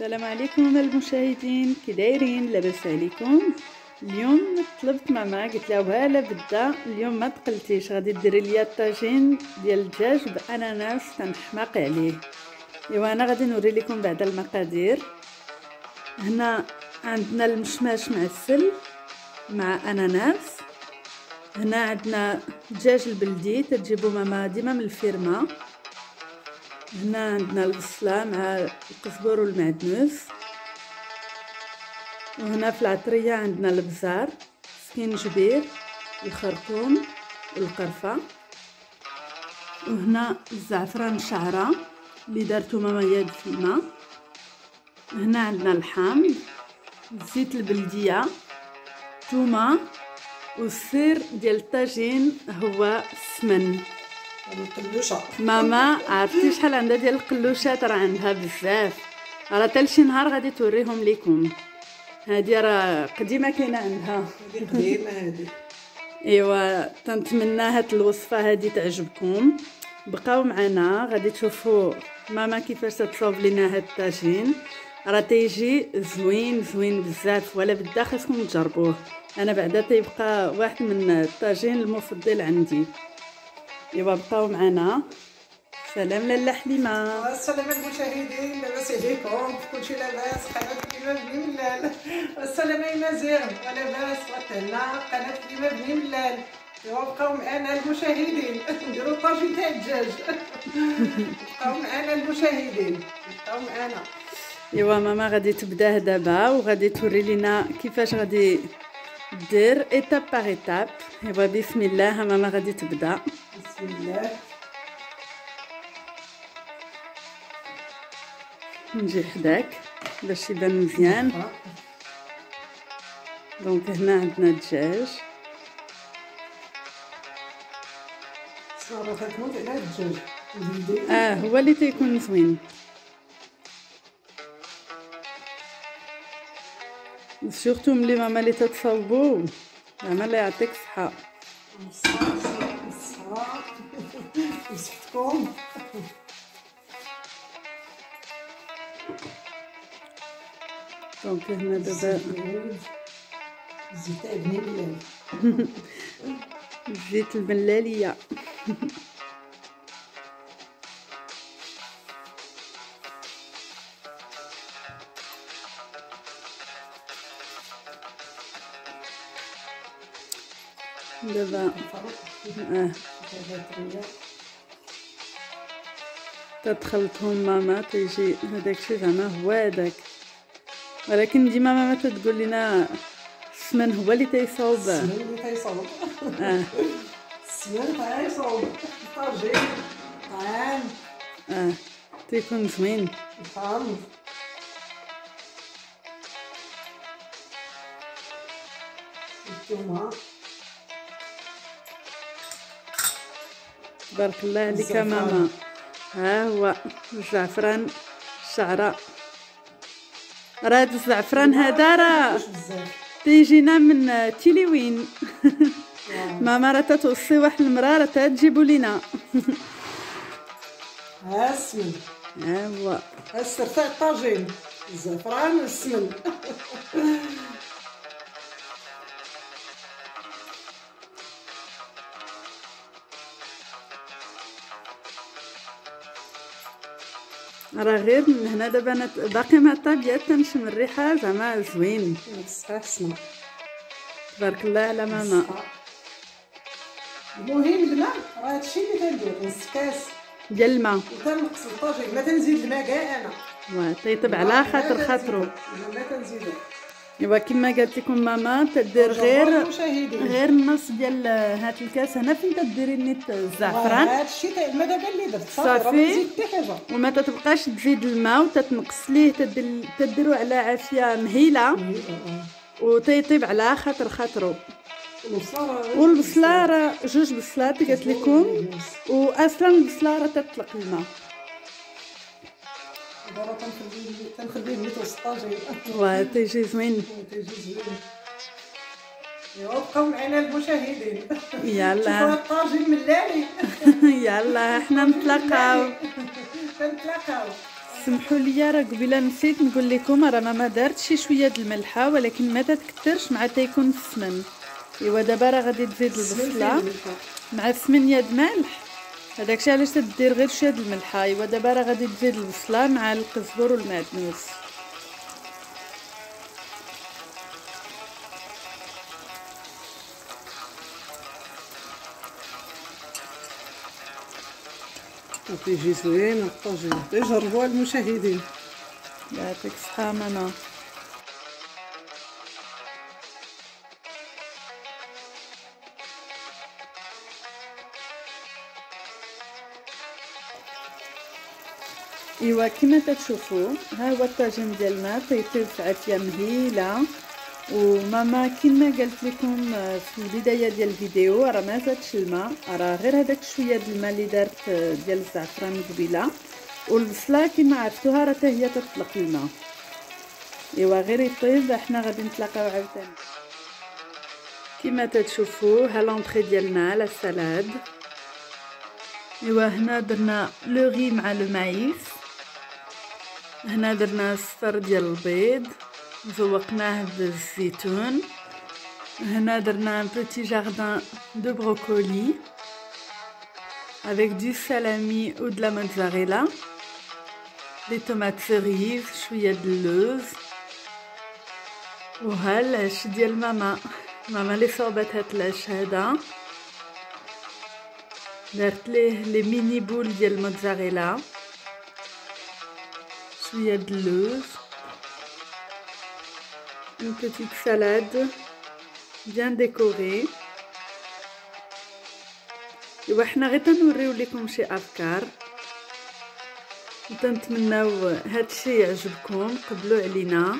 السلام عليكم المشاهدين كي دايرين لاباس عليكم؟ اليوم طلبت ماما قلت لها وهلا بدا اليوم ما تقلتيش غادي ديري ليا الطاجين ديال الدجاج بأناناس تنحماق عليه. إيوا أنا غادي نوري لكم بعد المقادير. هنا عندنا المشماش معسل مع أناناس. هنا عندنا دجاج البلدي تجيبو ماما ديما من الفيرما هنا عندنا البصلة مع القزبر والمعدنوس. وهنا في العطرية عندنا البزار سكينجبير الخرطوم والقرفة وهنا الزعفران شعرة اللي دارتو ماما يد في الماء. هنا عندنا الحامض زيت البلدية تومة والسر ديال الطاجين هو السمن. القلوشة. ماما عرفتي شحال عندها ديال القلوشات راه عندها بزاف. راه حتى شي نهار غادي توريهم لكم هادي راه قديمة كاينة عندها. قديمة هذه ايوا تنتمنى هاد الوصفة هادي تعجبكم. بقاو معنا غادي تشوفوا ماما كيفاش تصاوب لنا هاد الطاجين. راه تيجي زوين زوين بزاف ولا بدا خاصكم تجربوه. أنا بعدا تيبقى واحد من الطاجين المفضل عندي. ايوا بقاو معنا سلام لاله حليمه السلام المشاهدين لاباس عليكم كلشي لاباس قناة كيما بني ملال السلام مزيان ولاباس وتهنا قناة كيما بني ملال ايوا بقاو معنا المشاهدين. نديرو طاجين تاع الدجاج. بقاو معنا المشاهدين. بقاو معنا ايوا ماما غادي تبداه دابا وغادي توري لنا كيفاش غادي دير étape par étape ايوا بسم الله ماما غادي تبدا. بسم الله. نجي حداك باش يبان مزيان. donc هنا عندنا الدجاج. على آه هو اللي تيكون زوين surtout ملي ماما اللي تتصاوبو ماما الله يعطيك الصحه donc هنا دابا زيت الملاليه دابا آه تدخلتهم ماما تيجي هذاك الشيء زعما هو هذاك. ولكن ديما ماما تتقول لنا السمن هو اللي تيصاوب السمن اللي تيصوب. آه. السمن تيصوب. طاجين. طعام. آه. تيكون زوين. الحامض الثومه تبارك الله عليك. ماما ها هو الزعفران الشعراء راه هاد الزعفران هذا راه تيجينا من تيليوين. ماما راه تتوصي واحد المرأة راه تجيبوا لينا. ها السمن. ها هو. ها السر تاع الطاجين. الزعفران والسمن. راه غير من هنا دابا أنا باقي ما طابيات تنشم الريحة زعما زوين. الصحة حسنة تبارك الله على ماما المهم الماء راه هادشي اللي تندير نص كاس ديال الماء. وتنقص الطاجين ما تنزيد الماء كاع أنا. واه تيطيب على خاطر خاطرو. ما تنزيدو ايوا كما قالت لكم ماما تدير غير غير النص ديال هاد الكاس. هنا فين تديري نيت الزعفران؟ هادشي الماء دابا اللي درت. صافي. وما تتبقاش تزيد الماء وتتنقص ليه. تدل- تديرو على عافية مهيلة وتيطيب على خاطر خاطرو. والبصلة راه جوج بصلات قالت لكم. واصلا البصلة راه تطلق الماء. دابا تنخليه تنخليه نيت وسط الطاجين واه تيجي زوين تيجي زوين ايوا بقاو معنا المشاهدين يلا الطاجين ملالي يلا حنا نتلاقاو تنتلاقاو سمحوا لي راه قبيله نسيت نقول لكم راه ماما دارت شي شوية د الملحه ولكن ما تتكثرش مع تيكون السمن ايوا دابا راه غادي تزيد البصله مع ثمانية د ملح هذاك علاش تدير غير شوية د الملحة؟ أيوا دابا راه غادي تزيد البصله مع القزبر والمعدنوس. وكيجي زوين الطاجين جربوها المشاهدين. يعطيك الصحة ماما. إيوا كما تشوفوا ها هو الطاجين ديالنا طيبتيه في عافية مهيلة. وماما كما قالت لكم في البداية ديال الفيديو راه ما زادش الماء راه غير هذاك شوية ديال الماء اللي دارت ديال الزعفران قبيله والبصله كما عرفتوها راه هي تطلق الماء. إيوا غير يطيب إحنا غادي نتلاقاو عاوتاني. كما تشوفوا ها لونطري ديالنا لا سالاد إيوا هنا درنا لو غي مع le maïs. هنا درنا الصفر ديال البيض زوقناه بالزيتون. هنا درنا un petit jardin de brocolis avec du salami ou de la mozzarella des tomates cerises شوية د اللوز وها العش ديال ماما ماما اللي صوبت هاد العش هذا درت ليه لي ميني بول ديال الموتزاريلا شوية د اللوز une petite salade bien décorée. ايوا حنا غير تنوريو لكم شي افكار تنتمناو هادشي يعجبكم قبلوا علينا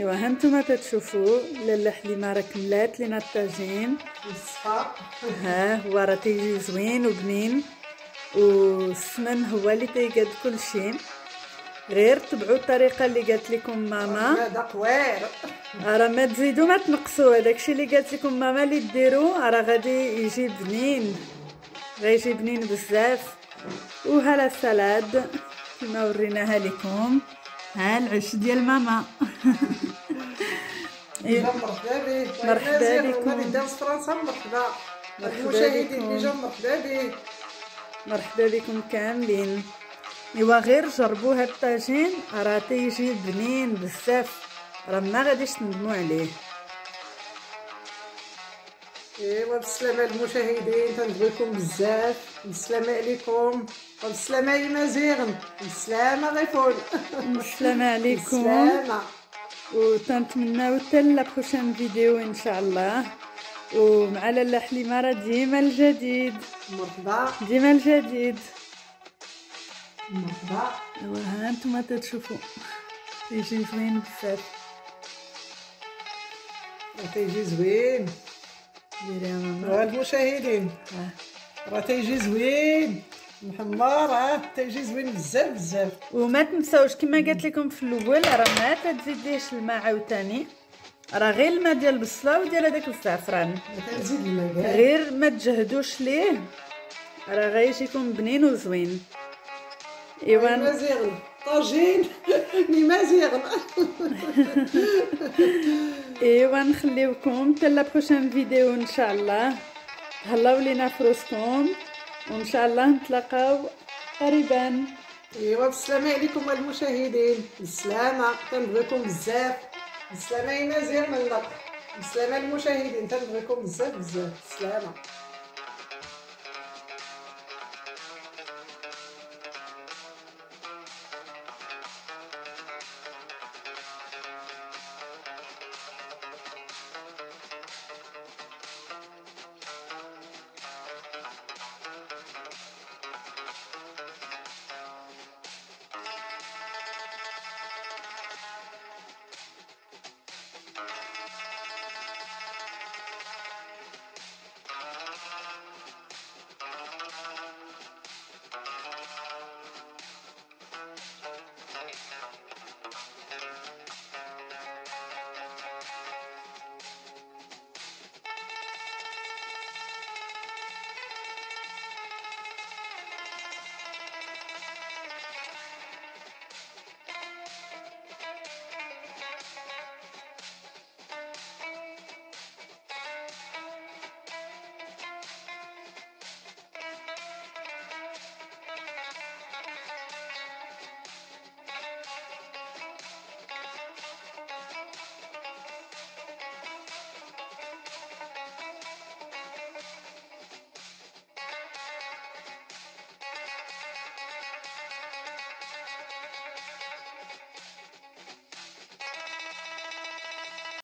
إيوا هانتوما تتشوفوا لاله حليمه راه كملات لينا الطاجين ها هو راه تيجي زوين وبنين والسمن هو اللي تيقاد كلشي. غير تبعوا الطريقة اللي قالت لكم ماما. هذا قوير؟ راه ما تزيدوا ما تنقصوا هذاك الشيء اللي قالت لكم ماما اللي ديروا راه غادي يجي بنين. غيجي بنين بزاف. وها لا سالاد كما وريناها لكم. ها العش ديال ماما. إيوا مرحبا بك. مرحبا بكم. اللي داز فرنسا مرحبا. مرحبا المشاهدين بكم. مرحبا بك مرحبا بكم كاملين. ايوا غير جربوا هاد الطاجين. راه تيجي بنين بزاف. راه ما غاديش تندموا عليه. ايوا بالسلامة المشاهدين. تنبغيكم بزاف. بالسلامة عليكم. وبالسلامة يمازيغن بالسلامة غيفون. السلام عليكم. بالسلامة وتنتمناو حتى لا بروشان فيديو إن شاء الله. ومع لاله حليمة راه ديما الجديد. مرحبا. ديما الجديد. مرحبا. ايوا ها نتوما تتشوفوا. يجي زوين بزاف. تيجي زوين. ديري يا ماما. المشاهدين. ها. راه تيجي زوين. محمر آه تيجي زوين بزاف بزاف. وما تنساوش كما قلت لكم في الأول راه ما تزيديش الماء عاوتاني. راه غير الماء ديال البصله وديال هذاك الزعفران. غير ما تجهدوش ليه راه غيجيكم بنين وزوين. إيوا. مازيغن طاجين. ني مازيغن إيوا نخليوكم. حتى لا بروشان فيديو إن شاء الله. تهلاو لينا في روسكم وإن شاء الله نتلاقاو قريبا. أيوا بالسلامة عليكم المشاهدين. بالسلامة تنبغيكم بزاف. بالسلامة يمازيغن الله بالسلامة المشاهدين تنبغيكم بزاف بزاف. بالسلامة